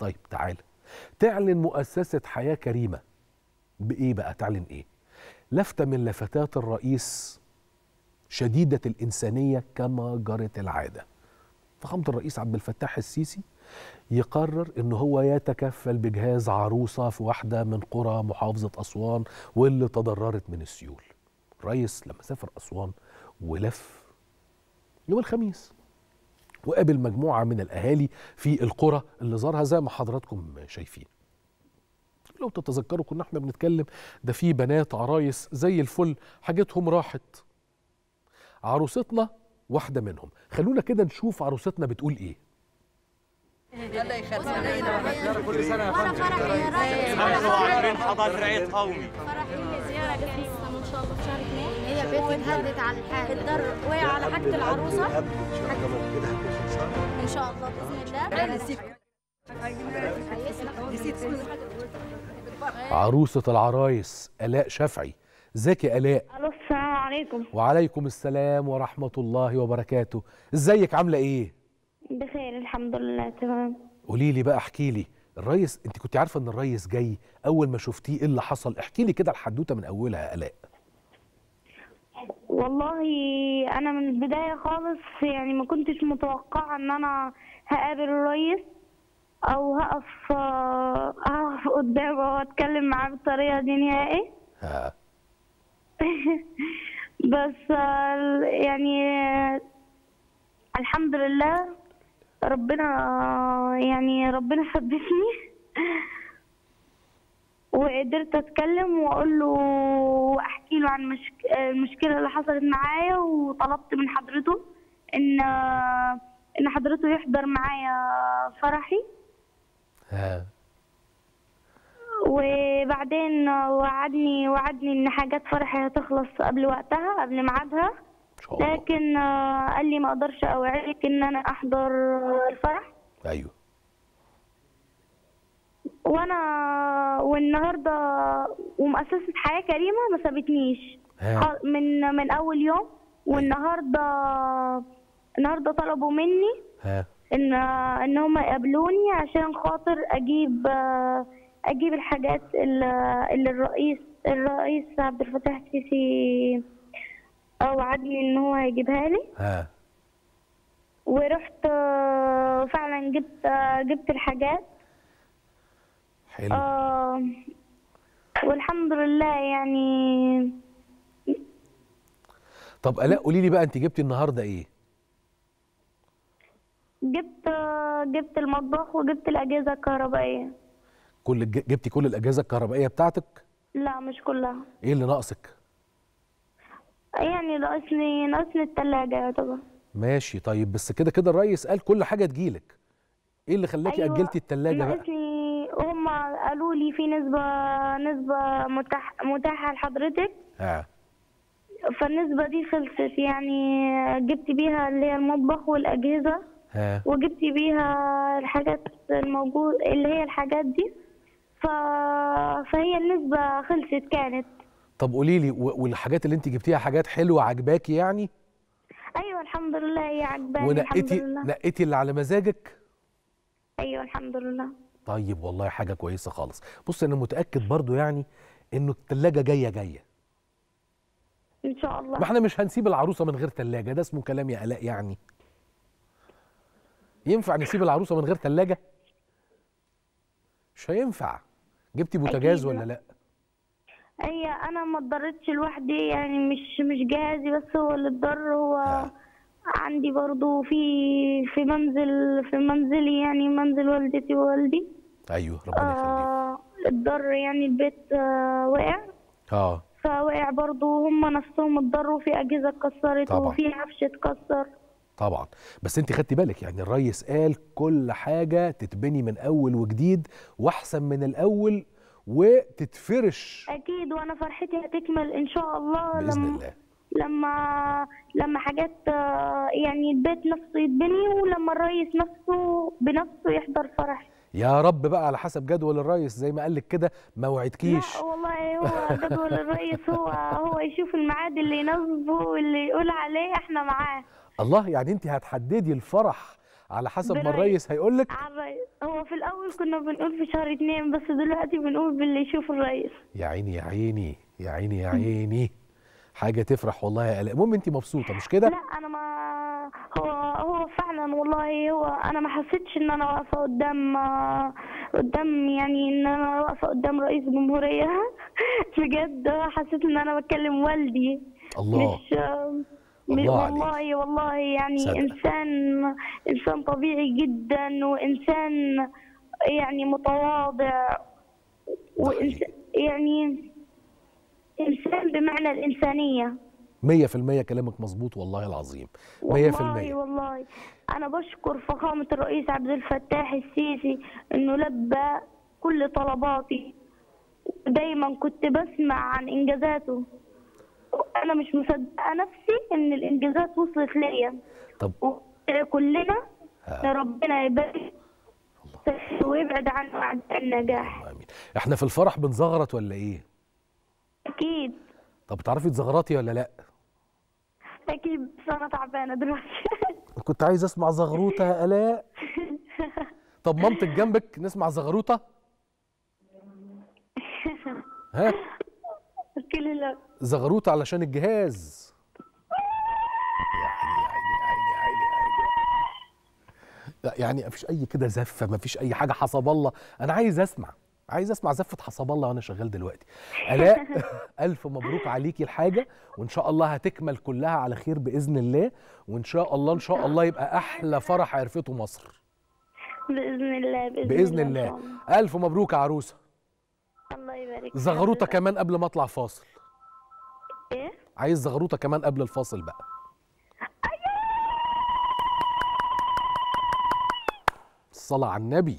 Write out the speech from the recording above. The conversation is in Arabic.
طيب تعال. تعلن مؤسسة حياة كريمة. بإيه بقى؟ تعلن إيه؟ لفتة من لفتات الرئيس شديدة الإنسانية كما جرت العادة. فخامة الرئيس عبد الفتاح السيسي يقرر إن هو يتكفل بجهاز عروسة في واحدة من قرى محافظة أسوان واللي تضررت من السيول. الرئيس لما سافر أسوان ولف يوم الخميس. وقابل مجموعة من الأهالي في القرى اللي زارها زي ما حضراتكم شايفين. لو تتذكروا كنا إحنا بنتكلم ده في بنات عرايس زي الفل حاجتهم راحت. عروستنا واحدة منهم، خلونا كده نشوف عروستنا بتقول إيه. الله يخليك كل سنة يا فندم عيد قومي هي بيت اتهدت على الحال. الدر وقع على حاجة العروسة. إن شاء الله بإذن الله. عروسة العرايس آلاء شفعي إزيك يا آلاء؟ السلام عليكم. وعليكم السلام ورحمة الله وبركاته. إزيك؟ عاملة إيه؟ بخير الحمد لله تمام. قولي لي بقى احكي لي. الريس أنت كنت عارفة إن الريس جاي؟ أول ما شفتيه إيه اللي حصل؟ احكي لي كده الحدوتة من أولها يا آلاء. والله أنا من البداية خالص يعني ما كنتش متوقعة إن أنا هقابل الرئيس أو هقف هقف قدامه واتكلم معاه بالطريقة دي نهائي. ها. بس يعني الحمد لله ربنا يعني ربنا ثبتني وقدرت أتكلم وأقول له واحكي له عن مشك... المشكلة اللي حصلت معايا وطلبت من حضرته إن إن حضرته يحضر معايا فرحي. ها. وبعدين وعدني وعدني إن حاجات فرحي هتخلص قبل وقتها قبل ميعادها. لكن آه، قال لي ما أقدرش أوعدك إن أنا أحضر الفرح. أيوه. وأنا والنهاردة ومؤسسه حياة كريمة ما سابتنيش. من من أول يوم والنهاردة النهارده طلبوا مني ها. ان إن هم يقابلوني عشان خاطر أجيب أجيب الحاجات اللي الرئيس الرئيس عبد الفتاح السيسي وعدني إن هو هيجيبها لي. ها. ورحت فعلا جبت جبت الحاجات. حلو. آه، والحمد لله يعني طب آلاء قولي لي بقى أنت جبتي النهارده إيه؟ جبت جبت المطبخ وجبت الأجهزة الكهربائية. كل جبتي كل الأجهزة الكهربائية بتاعتك؟ لا مش كلها. إيه اللي ناقصك؟ يعني ناقصني ناقصني التلاجة يعتبر. ماشي طيب بس كده كده الريس قال كل حاجة تجيلك. إيه اللي خلاكي أيوة، أجلتي التلاجة بقى؟ ناقصني هم قالوا لي في نسبة نسبة متاح متاحة لحضرتك. ها فالنسبة دي خلصت يعني جبت بيها اللي هي المطبخ والأجهزة ها وجبت بيها الحاجات الموجود اللي هي الحاجات دي. ف... فهي النسبة خلصت كانت. طب قولي لي والحاجات اللي انت جبتيها حاجات حلوة عجباكي يعني؟ أيوة الحمد لله هي عجباني الحمد ونقيتي لله. نقيتي اللي على مزاجك؟ أيوة الحمد لله. طيب والله حاجة كويسة خالص. بص أنا متأكد برضو يعني انه التلاجة جاية جاية. إن شاء الله. ما إحنا مش هنسيب العروسة من غير تلاجة. ده اسمه كلام يا الاء يعني. ينفع نسيب العروسة من غير تلاجة؟ مش هينفع. جبتي بوتاجاز ولا لا. هي أنا ما اتضرتش لوحدي يعني مش مش جهازي بس هو اللي اتضر. هو آه. عندي برضو في في منزل في منزلي يعني منزل والدتي ووالدي. أيوه ربنا يخليك. آه اتضر يعني البيت آه وقع. آه. فوقع برضو هم نفسهم اتضروا في أجهزة اتكسرت. وفي عفش اتكسر. طبعا. بس أنت خدتي بالك يعني الريس قال كل حاجة تتبني من أول وجديد وأحسن من الأول وتتفرش. أكيد وأنا فرحتي هتكمل إن شاء الله بإذن لما الله. لما لما حاجات آه، يعني البيت نفسه يتبني ولما الرئيس نفسه بنفسه يحضر فرحي يا رب بقى على حسب جدول الريس زي ما قال لك كده ما وعدكيش. لا والله هو جدول الرئيس هو هو يشوف الميعاد اللي يناسبه واللي يقول عليه إحنا معاه. الله يعني انت هتحددي الفرح على حسب ما. الريس هيقول لك؟ هو في الأول كنا بنقول في شهر اتنين بس دلوقتي بنقول باللي يشوف الرئيس. يا عيني يا عيني يا عيني يا عيني. حاجة تفرح والله يا الاء المهم انت مبسوطة مش كده؟ لا أنا ما هو هو فعلا والله هو أنا ما حسيتش إن أنا واقفة قدام قدام يعني إن أنا واقفة قدام رئيس جمهورية. بجد حسيت إن أنا بتكلم والدي. الله. مش الله عليك. والله والله يعني صدق. إنسان إنسان طبيعي جدا وإنسان يعني متواضع وإنس يعني إنسان بمعنى الإنسانية. مية في المية كلامك مظبوط والله العظيم. مية في والله المية. والله. أنا بشكر فخامة الرئيس عبد الفتاح السيسي إنه لبى كل طلباتي. دايما كنت بسمع عن إنجازاته. أنا مش مصدقه نفسي إن الإنجازات وصلت ليا. طب كلنا ربنا يبارك ويبعد عنه اعداء النجاح. امين إحنا في الفرح بنزغرط ولا إيه؟ أكيد. طب بتعرفي تزغرطي ولا لأ؟ أكيد بس أنا تعبانة دلوقتي. كنت عايز أسمع زغروطة يا ألاء. طب مامتك جنبك نسمع زغروطة؟ ها؟ كل لا زغروطة علشان الجهاز. لا يعني مفيش أي كده زفة مفيش أي حاجة حسب الله. أنا عايز أسمع. عايز اسمع زفة حسب الله وأنا شغال دلوقتي. ألاء ألف مبروك عليكي الحاجة وإن شاء الله هتكمل كلها على خير بإذن الله وإن شاء الله إن شاء الله يبقى أحلى فرح عرفته مصر. بإذن الله بإذن, إن شاء الله. ألف مبروك يا عروسة. الله يبارك زغروطة. كمان قبل ما أطلع فاصل. إيه؟ عايز زغروطة كمان قبل الفاصل بقى. الصلاه على النبي.